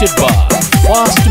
presented by Fast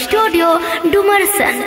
Studio, Dumerson.